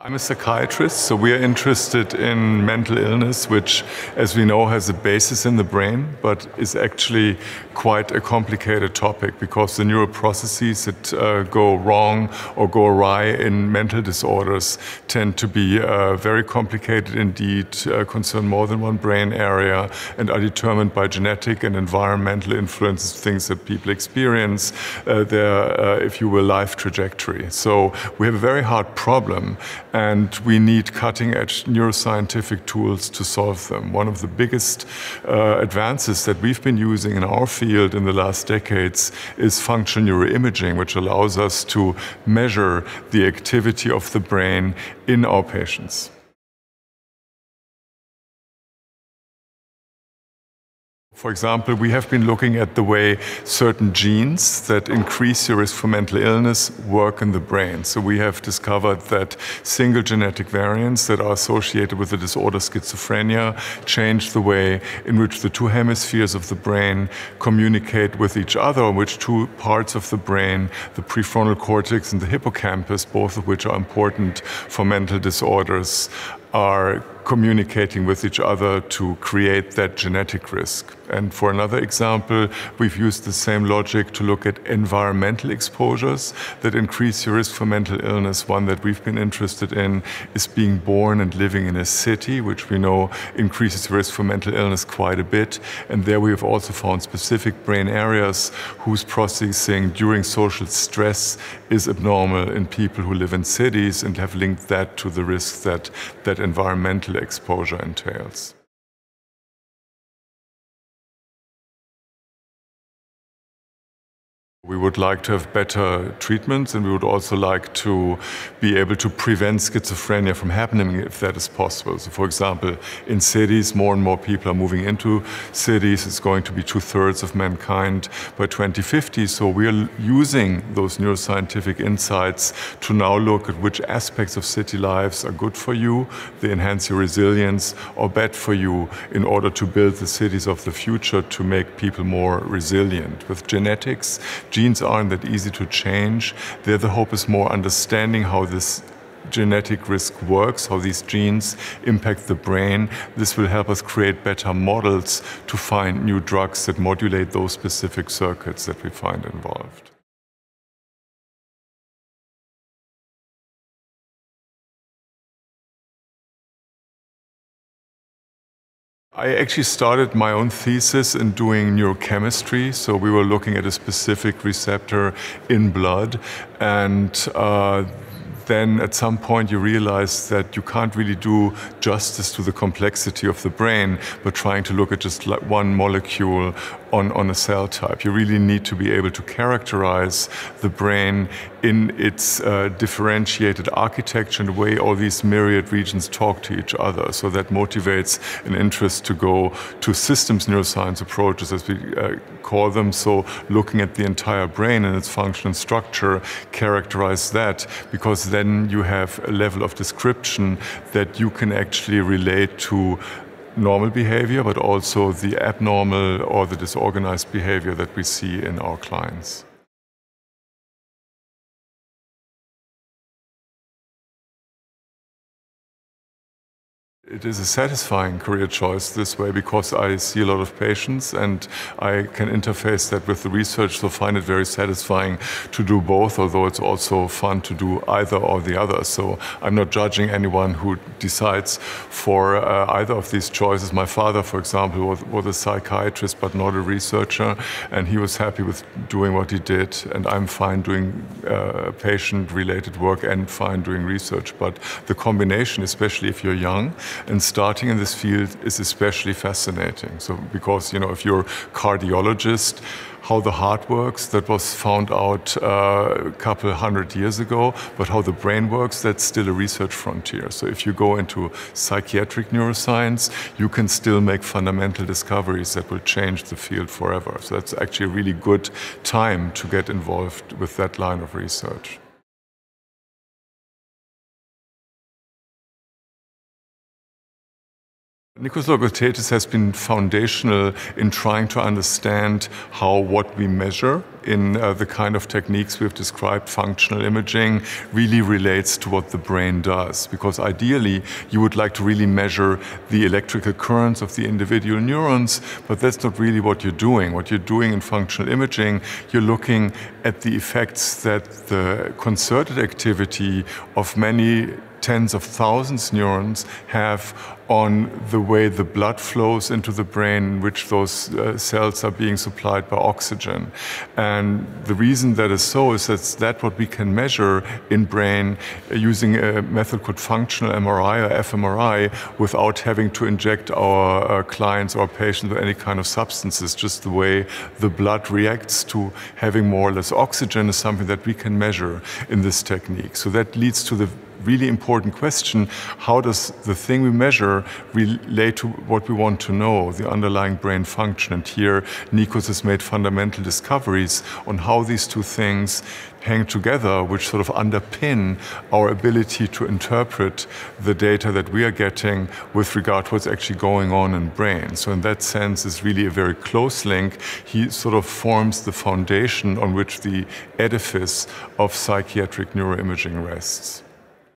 I'm a psychiatrist, so we are interested in mental illness, which, as we know, has a basis in the brain, but is actually quite a complicated topic because the neural processes that uh, go wrong or go awry in mental disorders tend to be uh, very complicated indeed, uh, concern more than one brain area, and are determined by genetic and environmental influences, things that people experience, uh, their, uh, if you will, life trajectory. So we have a very hard problem and we need cutting edge neuroscientific tools to solve them. One of the biggest uh, advances that we've been using in our field in the last decades is functional neuroimaging, which allows us to measure the activity of the brain in our patients. For example, we have been looking at the way certain genes that increase your risk for mental illness work in the brain. So we have discovered that single genetic variants that are associated with the disorder schizophrenia change the way in which the two hemispheres of the brain communicate with each other, which two parts of the brain, the prefrontal cortex and the hippocampus, both of which are important for mental disorders, are communicating with each other to create that genetic risk. And for another example, we've used the same logic to look at environmental exposures that increase your risk for mental illness. One that we've been interested in is being born and living in a city, which we know increases risk for mental illness quite a bit. And there we have also found specific brain areas whose processing during social stress is abnormal in people who live in cities and have linked that to the risk that that environmental exposure entails. We would like to have better treatments and we would also like to be able to prevent schizophrenia from happening if that is possible. So, for example, in cities, more and more people are moving into cities. It's going to be two thirds of mankind by 2050. So, we are using those neuroscientific insights to now look at which aspects of city lives are good for you, they enhance your resilience, or bad for you in order to build the cities of the future to make people more resilient. With genetics, genes aren't that easy to change. There, the hope is more understanding how this genetic risk works, how these genes impact the brain. This will help us create better models to find new drugs that modulate those specific circuits that we find involved. I actually started my own thesis in doing neurochemistry. So we were looking at a specific receptor in blood, and uh, then at some point you realize that you can't really do justice to the complexity of the brain but trying to look at just like one molecule on, on a cell type. You really need to be able to characterize the brain in its uh, differentiated architecture and the way all these myriad regions talk to each other. So that motivates an interest to go to systems neuroscience approaches, as we uh, call them. So looking at the entire brain and its function and structure, characterize that, because then you have a level of description that you can actually relate to normal behavior, but also the abnormal or the disorganized behavior that we see in our clients. It is a satisfying career choice this way because I see a lot of patients and I can interface that with the research, so find it very satisfying to do both, although it's also fun to do either or the other. So I'm not judging anyone who decides for uh, either of these choices. My father, for example, was, was a psychiatrist but not a researcher, and he was happy with doing what he did, and I'm fine doing uh, patient related work and fine doing research. But the combination, especially if you're young, and starting in this field is especially fascinating. So because you know if you're a cardiologist, how the heart works that was found out uh, a couple hundred years ago, but how the brain works that's still a research frontier. So if you go into psychiatric neuroscience, you can still make fundamental discoveries that will change the field forever. So that's actually a really good time to get involved with that line of research. Nikos Logothetis has been foundational in trying to understand how what we measure in uh, the kind of techniques we've described, functional imaging, really relates to what the brain does. Because ideally, you would like to really measure the electrical currents of the individual neurons, but that's not really what you're doing. What you're doing in functional imaging, you're looking at the effects that the concerted activity of many tens of thousands neurons have on the way the blood flows into the brain, in which those uh, cells are being supplied by oxygen. And the reason that is so is that that's what we can measure in brain uh, using a method called functional MRI or fMRI without having to inject our uh, clients or patients with any kind of substances. Just the way the blood reacts to having more or less oxygen is something that we can measure in this technique. So that leads to the really important question how does the thing we measure relate to what we want to know, the underlying brain function? And here, Nikos has made fundamental discoveries on how these two things hang together, which sort of underpin our ability to interpret the data that we are getting with regard to what's actually going on in brain. So in that sense, it's really a very close link. He sort of forms the foundation on which the edifice of psychiatric neuroimaging rests.